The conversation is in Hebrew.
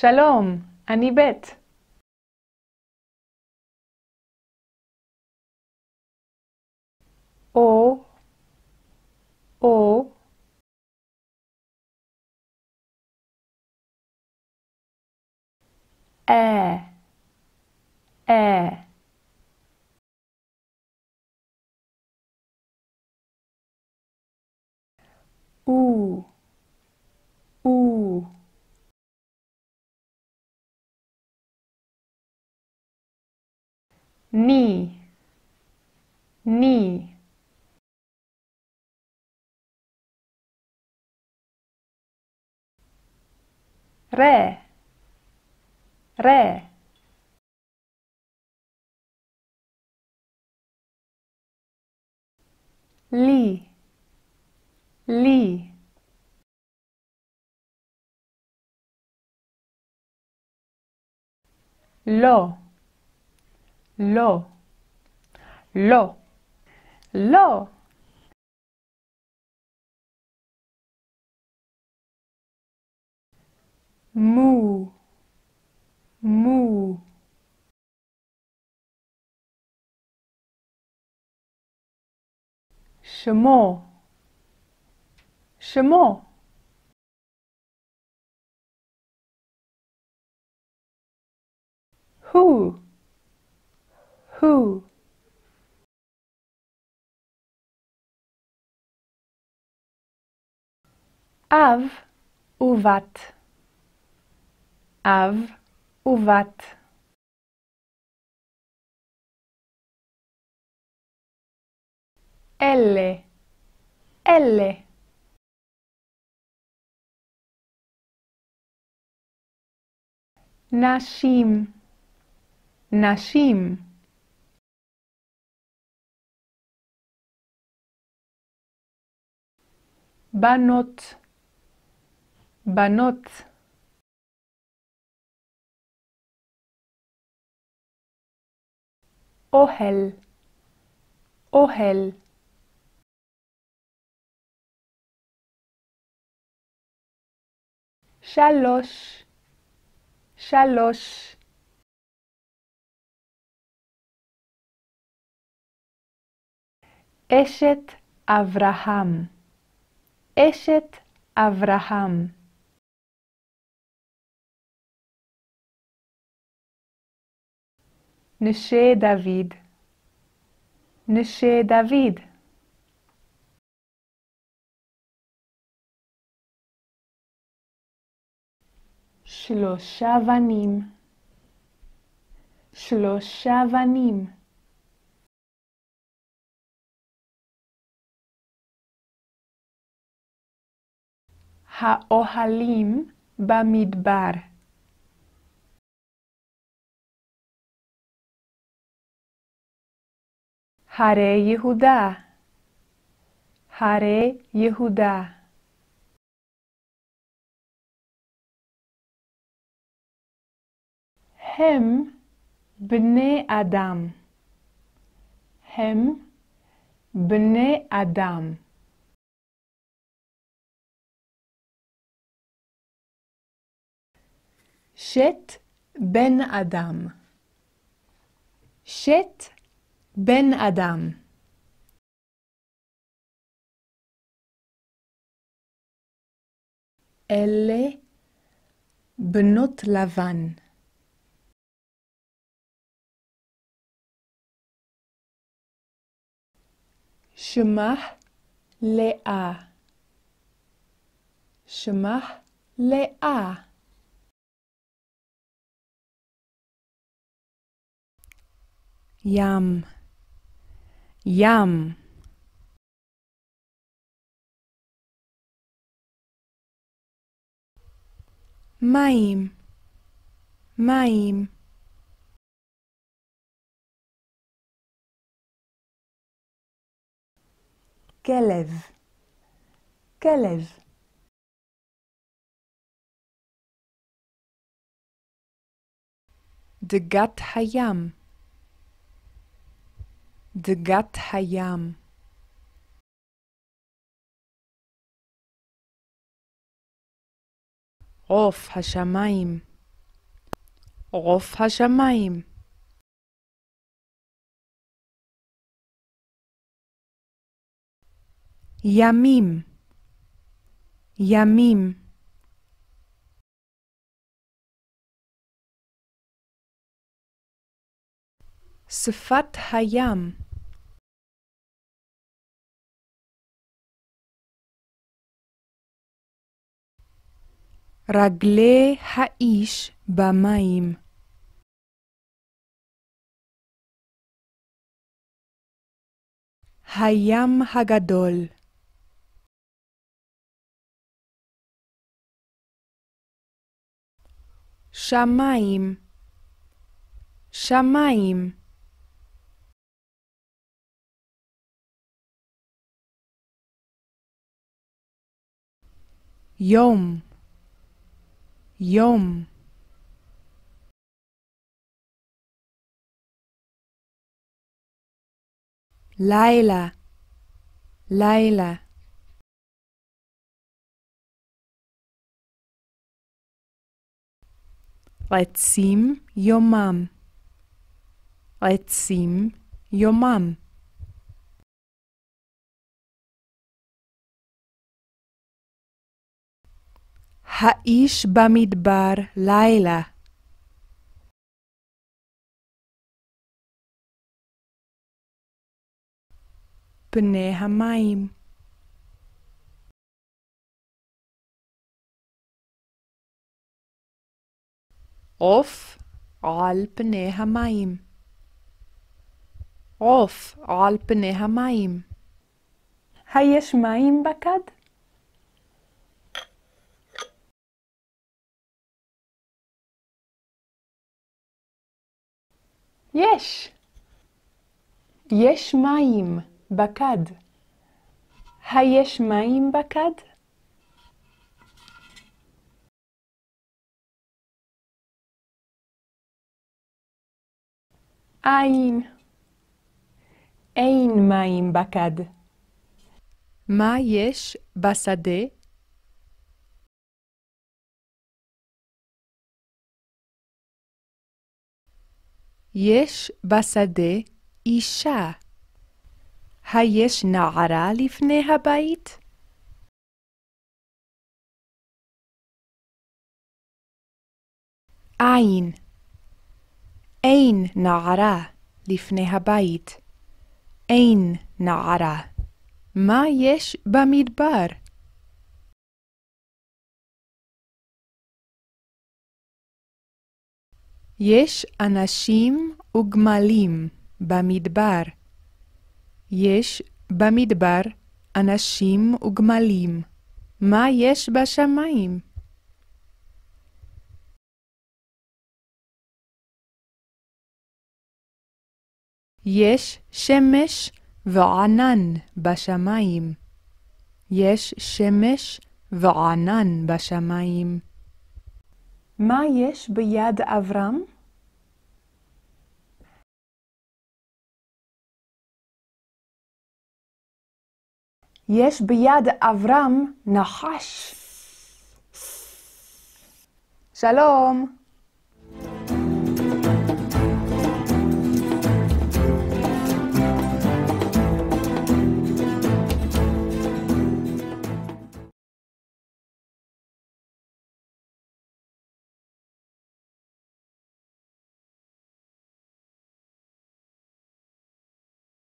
שלום, אני בית. או, או, אה, אה. knee, knee. Re, re. Li, li. Lo, lo, lo, lo. Mu, mu. Chemin, chemin. אב ובת, אב ובת. אלה, אלה. נשים, נשים. בנות, בנות. אוהל, אוהל. שלוש, שלוש. אשת אברהם, אשת אברהם. נשה דוד, נשה דוד. שלושה בנים, שלושה בנים. האוהלים במדבר. הרי יהודה, הרי יהודה. הם בני אדם, הם בני אדם. שת בן אדם, שת בן אדם. אלה בנות לבן. שמה לאה, שמה לאה. ים, ים. מים, מים. כלב, כלב. דגת הים, דגת הים. עוף השמיים, עוף השמיים. ימים, ימים. שפת הים רגלי האיש במים. הים הגדול. שמיים. שמיים. יום יום לילה לילה רצים יומם רצים יומם האיש במדבר לילה. פני המים. עוף על פני המים. עוף על פני המים. היש מים בכד? יש. יש מים בכד. היש מים בכד? אין. אין מים בכד. מה יש בשדה? יש בשדה אישה. היש נערה לפני הבית? אין. אין נערה לפני הבית. אין נערה. מה יש במדבר? יש אנשים וגמלים במדבר. יש במדבר אנשים וגמלים. מה יש בשמיים? יש שמש וענן בשמיים. יש שמש וענן בשמיים. מה יש ביד אברהם? יש ביד אברהם נחש. שלום.